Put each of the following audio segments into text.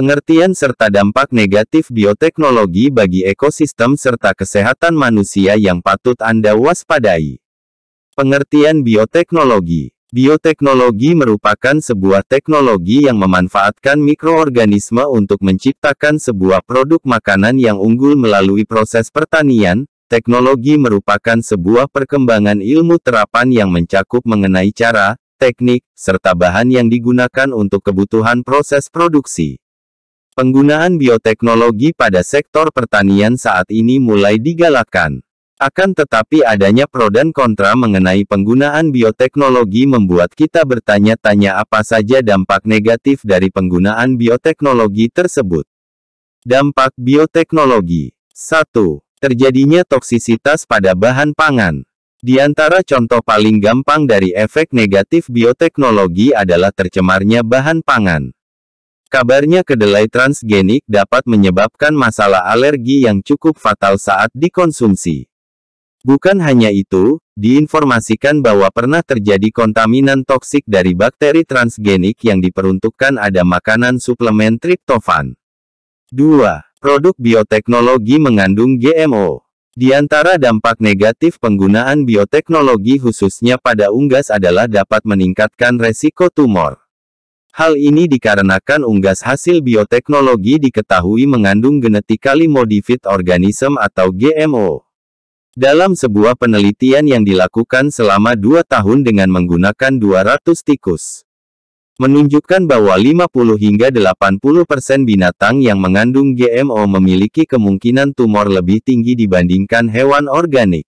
Pengertian serta dampak negatif bioteknologi bagi ekosistem serta kesehatan manusia yang patut Anda waspadai. Pengertian bioteknologi Bioteknologi merupakan sebuah teknologi yang memanfaatkan mikroorganisme untuk menciptakan sebuah produk makanan yang unggul melalui proses pertanian. Teknologi merupakan sebuah perkembangan ilmu terapan yang mencakup mengenai cara, teknik, serta bahan yang digunakan untuk kebutuhan proses produksi. Penggunaan bioteknologi pada sektor pertanian saat ini mulai digalakkan. Akan tetapi adanya pro dan kontra mengenai penggunaan bioteknologi membuat kita bertanya-tanya apa saja dampak negatif dari penggunaan bioteknologi tersebut. Dampak bioteknologi 1. Terjadinya toksisitas pada bahan pangan. Di antara contoh paling gampang dari efek negatif bioteknologi adalah tercemarnya bahan pangan. Kabarnya kedelai transgenik dapat menyebabkan masalah alergi yang cukup fatal saat dikonsumsi. Bukan hanya itu, diinformasikan bahwa pernah terjadi kontaminan toksik dari bakteri transgenik yang diperuntukkan ada makanan suplemen triptofan. 2. Produk bioteknologi mengandung GMO. Di antara dampak negatif penggunaan bioteknologi khususnya pada unggas adalah dapat meningkatkan resiko tumor. Hal ini dikarenakan unggas hasil bioteknologi diketahui mengandung genetically modified organism atau GMO. Dalam sebuah penelitian yang dilakukan selama dua tahun dengan menggunakan 200 tikus, menunjukkan bahwa 50 hingga 80% binatang yang mengandung GMO memiliki kemungkinan tumor lebih tinggi dibandingkan hewan organik.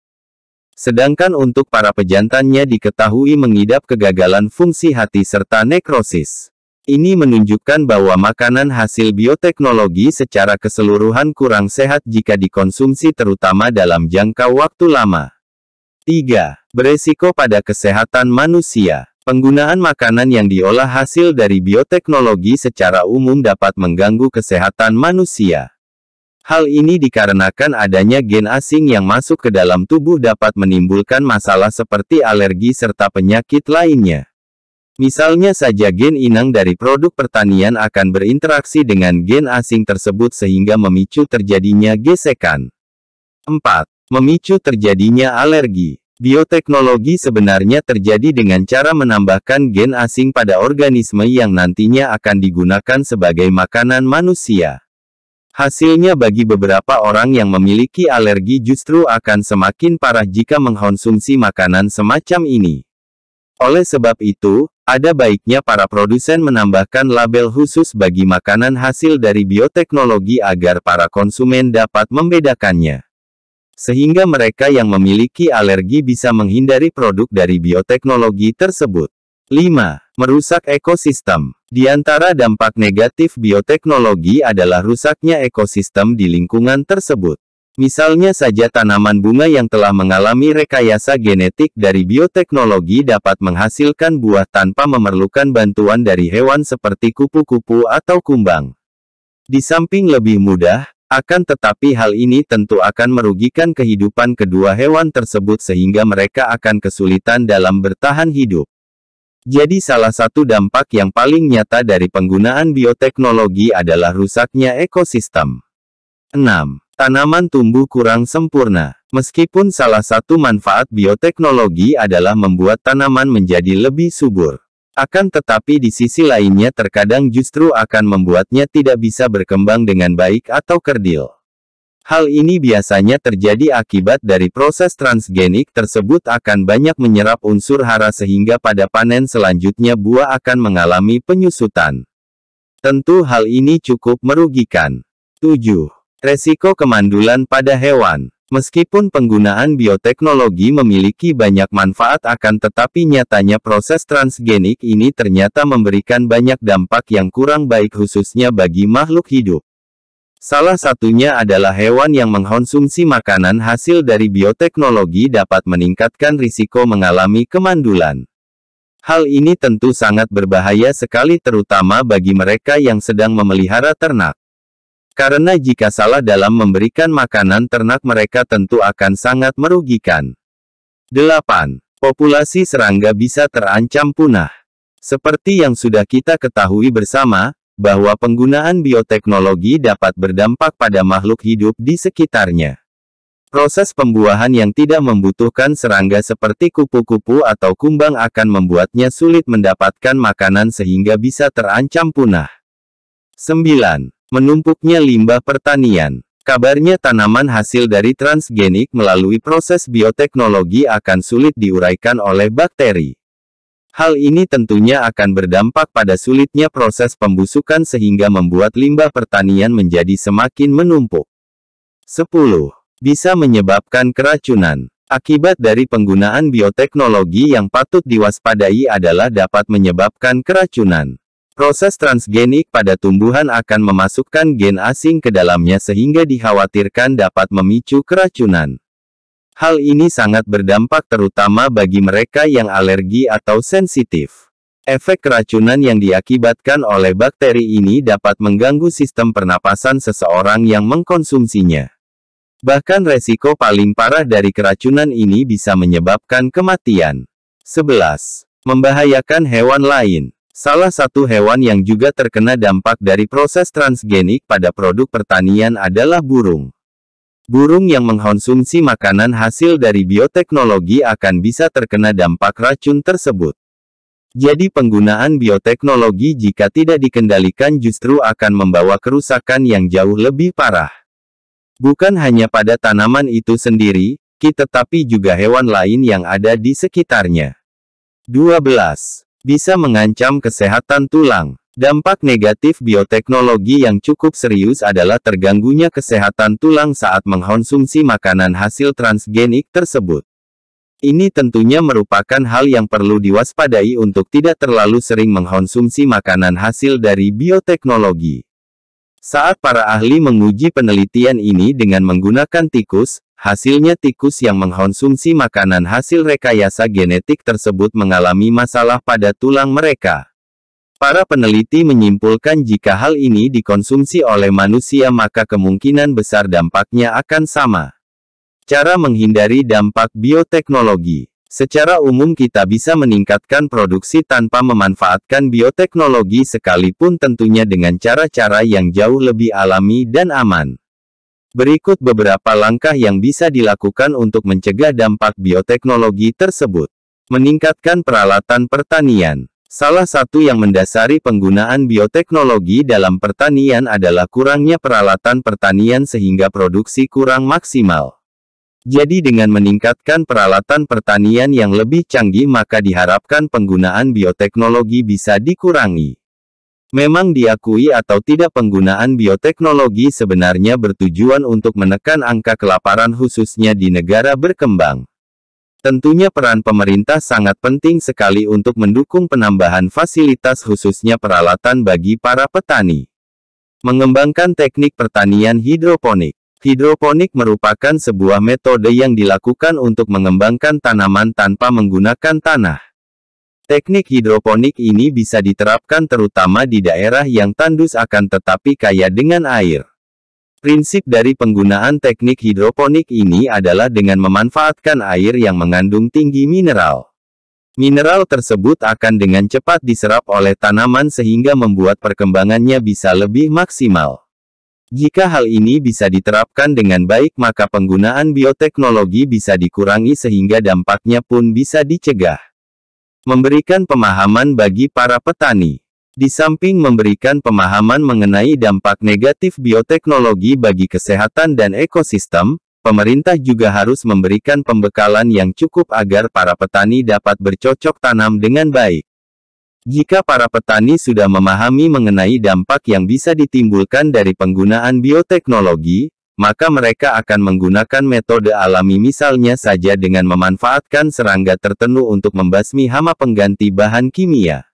Sedangkan untuk para pejantannya diketahui mengidap kegagalan fungsi hati serta nekrosis. Ini menunjukkan bahwa makanan hasil bioteknologi secara keseluruhan kurang sehat jika dikonsumsi terutama dalam jangka waktu lama. 3. Beresiko pada kesehatan manusia. Penggunaan makanan yang diolah hasil dari bioteknologi secara umum dapat mengganggu kesehatan manusia. Hal ini dikarenakan adanya gen asing yang masuk ke dalam tubuh dapat menimbulkan masalah seperti alergi serta penyakit lainnya. Misalnya saja gen inang dari produk pertanian akan berinteraksi dengan gen asing tersebut sehingga memicu terjadinya gesekan. 4. Memicu terjadinya alergi. Bioteknologi sebenarnya terjadi dengan cara menambahkan gen asing pada organisme yang nantinya akan digunakan sebagai makanan manusia. Hasilnya bagi beberapa orang yang memiliki alergi justru akan semakin parah jika mengkonsumsi makanan semacam ini. Oleh sebab itu, ada baiknya para produsen menambahkan label khusus bagi makanan hasil dari bioteknologi agar para konsumen dapat membedakannya. Sehingga mereka yang memiliki alergi bisa menghindari produk dari bioteknologi tersebut. 5. Merusak ekosistem. Di antara dampak negatif bioteknologi adalah rusaknya ekosistem di lingkungan tersebut. Misalnya saja tanaman bunga yang telah mengalami rekayasa genetik dari bioteknologi dapat menghasilkan buah tanpa memerlukan bantuan dari hewan seperti kupu-kupu atau kumbang. Di samping lebih mudah, akan tetapi hal ini tentu akan merugikan kehidupan kedua hewan tersebut sehingga mereka akan kesulitan dalam bertahan hidup. Jadi salah satu dampak yang paling nyata dari penggunaan bioteknologi adalah rusaknya ekosistem. 6. Tanaman tumbuh kurang sempurna. Meskipun salah satu manfaat bioteknologi adalah membuat tanaman menjadi lebih subur. Akan tetapi di sisi lainnya terkadang justru akan membuatnya tidak bisa berkembang dengan baik atau kerdil. Hal ini biasanya terjadi akibat dari proses transgenik tersebut akan banyak menyerap unsur hara sehingga pada panen selanjutnya buah akan mengalami penyusutan. Tentu hal ini cukup merugikan. 7. Resiko kemandulan pada hewan. Meskipun penggunaan bioteknologi memiliki banyak manfaat akan tetapi nyatanya proses transgenik ini ternyata memberikan banyak dampak yang kurang baik khususnya bagi makhluk hidup. Salah satunya adalah hewan yang mengkonsumsi makanan hasil dari bioteknologi dapat meningkatkan risiko mengalami kemandulan. Hal ini tentu sangat berbahaya sekali terutama bagi mereka yang sedang memelihara ternak. Karena jika salah dalam memberikan makanan ternak mereka tentu akan sangat merugikan. 8. Populasi serangga bisa terancam punah. Seperti yang sudah kita ketahui bersama, bahwa penggunaan bioteknologi dapat berdampak pada makhluk hidup di sekitarnya. Proses pembuahan yang tidak membutuhkan serangga seperti kupu-kupu atau kumbang akan membuatnya sulit mendapatkan makanan sehingga bisa terancam punah. 9. Menumpuknya limbah pertanian. Kabarnya tanaman hasil dari transgenik melalui proses bioteknologi akan sulit diuraikan oleh bakteri. Hal ini tentunya akan berdampak pada sulitnya proses pembusukan sehingga membuat limbah pertanian menjadi semakin menumpuk. 10 bisa menyebabkan keracunan. Akibat dari penggunaan bioteknologi yang patut diwaspadai adalah dapat menyebabkan keracunan. Proses transgenik pada tumbuhan akan memasukkan gen asing ke dalamnya sehingga dikhawatirkan dapat memicu keracunan. Hal ini sangat berdampak terutama bagi mereka yang alergi atau sensitif. Efek keracunan yang diakibatkan oleh bakteri ini dapat mengganggu sistem pernapasan seseorang yang mengkonsumsinya. Bahkan resiko paling parah dari keracunan ini bisa menyebabkan kematian. 11. Membahayakan hewan lain. Salah satu hewan yang juga terkena dampak dari proses transgenik pada produk pertanian adalah burung. Burung yang mengkonsumsi makanan hasil dari bioteknologi akan bisa terkena dampak racun tersebut. Jadi penggunaan bioteknologi jika tidak dikendalikan justru akan membawa kerusakan yang jauh lebih parah. Bukan hanya pada tanaman itu sendiri, kita tapi juga hewan lain yang ada di sekitarnya. 12. Bisa mengancam kesehatan tulang. Dampak negatif bioteknologi yang cukup serius adalah terganggunya kesehatan tulang saat mengkonsumsi makanan hasil transgenik tersebut. Ini tentunya merupakan hal yang perlu diwaspadai untuk tidak terlalu sering mengkonsumsi makanan hasil dari bioteknologi. Saat para ahli menguji penelitian ini dengan menggunakan tikus, hasilnya tikus yang mengkonsumsi makanan hasil rekayasa genetik tersebut mengalami masalah pada tulang mereka. Para peneliti menyimpulkan jika hal ini dikonsumsi oleh manusia maka kemungkinan besar dampaknya akan sama. Cara menghindari dampak bioteknologi Secara umum kita bisa meningkatkan produksi tanpa memanfaatkan bioteknologi sekalipun tentunya dengan cara-cara yang jauh lebih alami dan aman. Berikut beberapa langkah yang bisa dilakukan untuk mencegah dampak bioteknologi tersebut. Meningkatkan peralatan pertanian. Salah satu yang mendasari penggunaan bioteknologi dalam pertanian adalah kurangnya peralatan pertanian sehingga produksi kurang maksimal. Jadi dengan meningkatkan peralatan pertanian yang lebih canggih maka diharapkan penggunaan bioteknologi bisa dikurangi. Memang diakui atau tidak penggunaan bioteknologi sebenarnya bertujuan untuk menekan angka kelaparan khususnya di negara berkembang. Tentunya peran pemerintah sangat penting sekali untuk mendukung penambahan fasilitas khususnya peralatan bagi para petani. Mengembangkan teknik pertanian hidroponik Hidroponik merupakan sebuah metode yang dilakukan untuk mengembangkan tanaman tanpa menggunakan tanah. Teknik hidroponik ini bisa diterapkan terutama di daerah yang tandus akan tetapi kaya dengan air. Prinsip dari penggunaan teknik hidroponik ini adalah dengan memanfaatkan air yang mengandung tinggi mineral. Mineral tersebut akan dengan cepat diserap oleh tanaman sehingga membuat perkembangannya bisa lebih maksimal. Jika hal ini bisa diterapkan dengan baik maka penggunaan bioteknologi bisa dikurangi sehingga dampaknya pun bisa dicegah. Memberikan pemahaman bagi para petani. Di samping memberikan pemahaman mengenai dampak negatif bioteknologi bagi kesehatan dan ekosistem, pemerintah juga harus memberikan pembekalan yang cukup agar para petani dapat bercocok tanam dengan baik. Jika para petani sudah memahami mengenai dampak yang bisa ditimbulkan dari penggunaan bioteknologi, maka mereka akan menggunakan metode alami misalnya saja dengan memanfaatkan serangga tertentu untuk membasmi hama pengganti bahan kimia.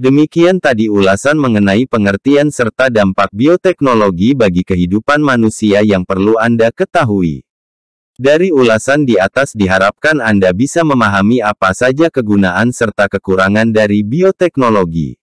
Demikian tadi ulasan mengenai pengertian serta dampak bioteknologi bagi kehidupan manusia yang perlu Anda ketahui. Dari ulasan di atas diharapkan Anda bisa memahami apa saja kegunaan serta kekurangan dari bioteknologi.